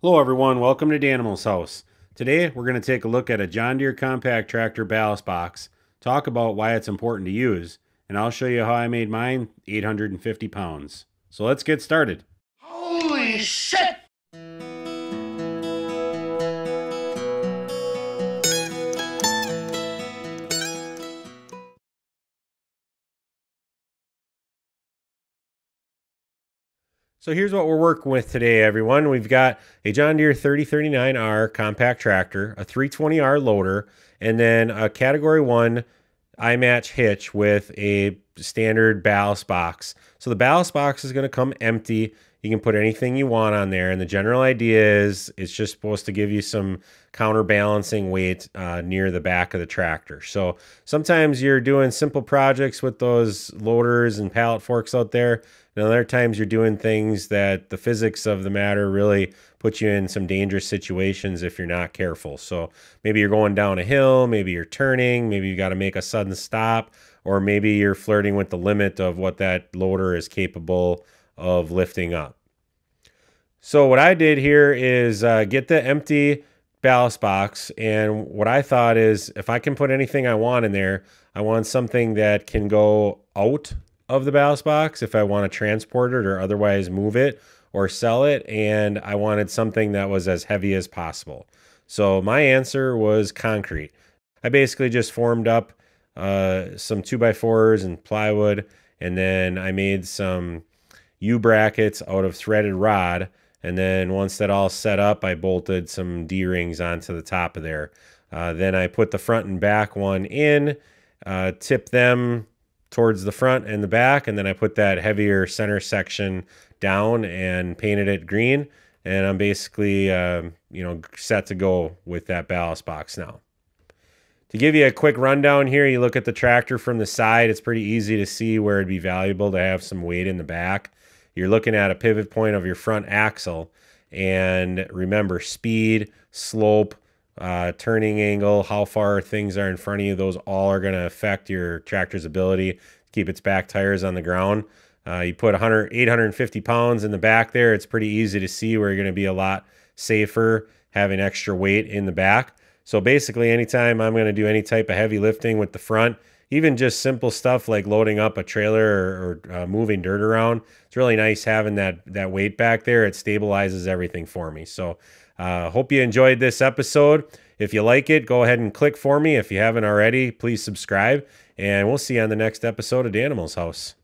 Hello everyone, welcome to Danimal's House. Today we're going to take a look at a John Deere compact tractor ballast box, talk about why it's important to use, and I'll show you how I made mine 850 pounds. So let's get started. Holy shit! So here's what we're working with today, everyone. We've got a John Deere 3039R compact tractor, a 320R loader, and then a Category 1 iMatch hitch with a standard ballast box. So the ballast box is going to come empty. You can put anything you want on there. And the general idea is it's just supposed to give you some counterbalancing weight uh, near the back of the tractor. So sometimes you're doing simple projects with those loaders and pallet forks out there. And other times you're doing things that the physics of the matter really put you in some dangerous situations if you're not careful. So maybe you're going down a hill, maybe you're turning, maybe you got to make a sudden stop, or maybe you're flirting with the limit of what that loader is capable of lifting up. So what I did here is uh, get the empty ballast box. And what I thought is if I can put anything I want in there, I want something that can go out of the ballast box if I want to transport it or otherwise move it or sell it. And I wanted something that was as heavy as possible. So my answer was concrete. I basically just formed up uh, some two by fours and plywood, and then I made some U brackets out of threaded rod. And then once that all set up, I bolted some D rings onto the top of there. Uh, then I put the front and back one in, uh, tip them towards the front and the back, and then I put that heavier center section down and painted it green. And I'm basically, uh, you know, set to go with that ballast box now. To give you a quick rundown here, you look at the tractor from the side, it's pretty easy to see where it'd be valuable to have some weight in the back. You're looking at a pivot point of your front axle. And remember, speed, slope, uh, turning angle, how far things are in front of you, those all are going to affect your tractor's ability to keep its back tires on the ground. Uh, you put 100, 850 pounds in the back there, it's pretty easy to see where you're going to be a lot safer having extra weight in the back. So basically, anytime I'm going to do any type of heavy lifting with the front, even just simple stuff like loading up a trailer or, or uh, moving dirt around, it's really nice having that that weight back there. It stabilizes everything for me. So uh, hope you enjoyed this episode. If you like it, go ahead and click for me. If you haven't already, please subscribe. And we'll see you on the next episode of Danimal's House.